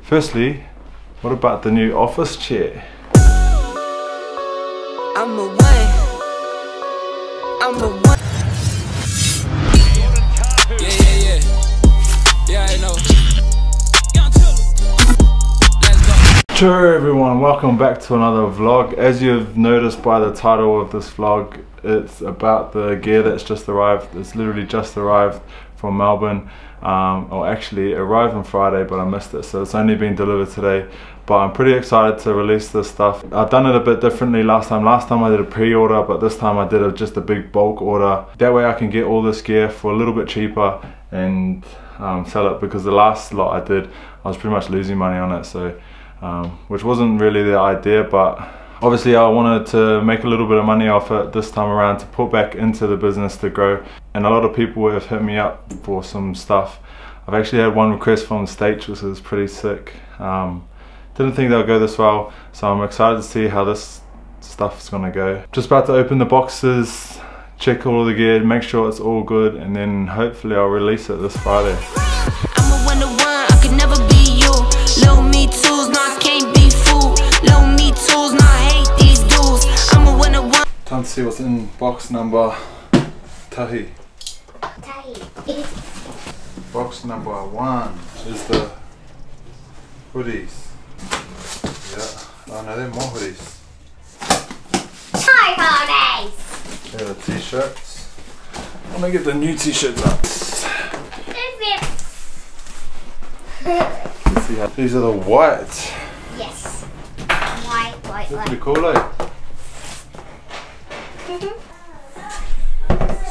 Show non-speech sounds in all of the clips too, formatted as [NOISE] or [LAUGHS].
firstly, what about the new office chair? I'm a one. I'm a one. Yeah, yeah, yeah. Yeah, I know. Sure everyone, welcome back to another vlog. As you've noticed by the title of this vlog, it's about the gear that's just arrived. It's literally just arrived from Melbourne. Um, or actually arrived on Friday but I missed it so it's only been delivered today but I'm pretty excited to release this stuff. I've done it a bit differently last time. Last time I did a pre-order but this time I did a, just a big bulk order. That way I can get all this gear for a little bit cheaper and um, sell it because the last lot I did I was pretty much losing money on it so um, which wasn't really the idea but obviously I wanted to make a little bit of money off it this time around to put back into the business to grow. And a lot of people have hit me up for some stuff. I've actually had one request from the States which is pretty sick. Um, didn't think they'll go this well so I'm excited to see how this stuff's gonna go. Just about to open the boxes check all the gear make sure it's all good and then hopefully I'll release it this Friday see what's in box number Tahi. Tahi. Box number one is the hoodies. Yeah. Oh no, they're more hoodies. Hi, holidays. They're the t-shirts. I'm gonna get the new t-shirts out. Let's see how these are the white. yes. White, white, They're pretty white. cool, eh?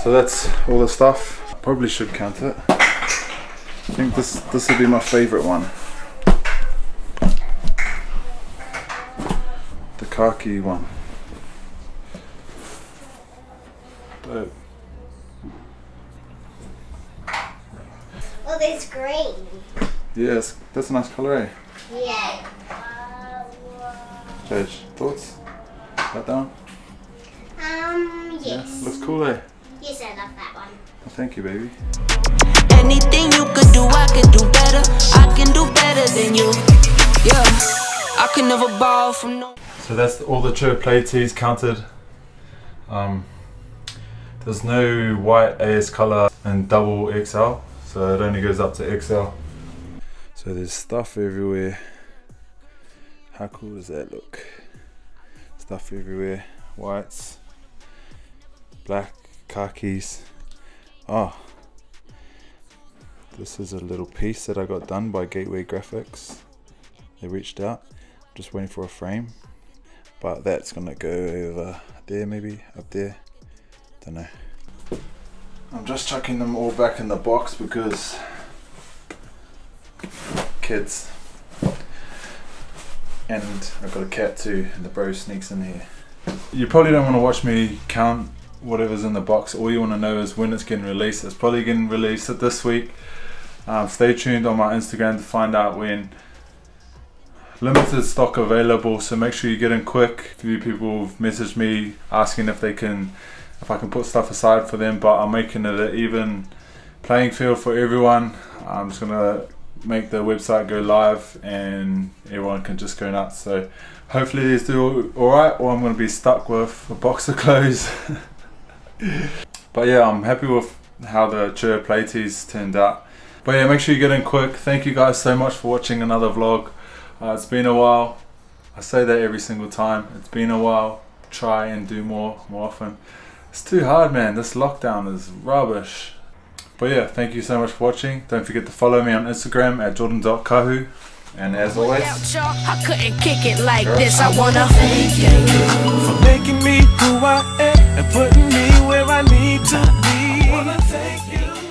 So that's all the stuff. Probably should count it. I think this this would be my favorite one. The khaki one. Dope. Oh, there's green. Yes, that's a nice colour, eh? Yeah. Judge, thoughts? That down? Um, yes. Looks cool, eh? Yes, I love that one. Well, thank you, baby. Anything you could do, I can do better. I can do better than you. Yeah. I can never borrow from no. So that's all the Chur play tees counted. Um, there's no white AS Colour and double XL, so it only goes up to XL. So there's stuff everywhere. How cool does that look? Stuff everywhere. Whites, black, khakis. Oh, this is a little piece that I got done by Gateway Graphics. They reached out, just waiting for a frame. But that's gonna go over there maybe up there. Don't know. I'm just chucking them all back in the box because kids. And I've got a cat too and the bro sneaks in here. You probably don't want to watch me count whatever's in the box. All you want to know is when it's getting released. It's probably getting released this week. Um, stay tuned on my Instagram to find out when. Limited stock available so make sure you get in quick. A few people have messaged me asking if they can if I can put stuff aside for them but I'm making it an even playing field for everyone. I'm just gonna make the website go live and everyone can just go nuts. So hopefully these do alright or I'm gonna be stuck with a box of clothes [LAUGHS] but yeah I'm happy with how the Chur play tees turned out but yeah make sure you get in quick thank you guys so much for watching another vlog uh, it's been a while. I say that every single time. It's been a while. Try and do more, more often. It's too hard, man. This lockdown is rubbish. But yeah, thank you so much for watching. Don't forget to follow me on Instagram at jordan.kahu. And as always, Without I couldn't kick it like this. I wanna thank you. for making me who I am and putting me where I need to be.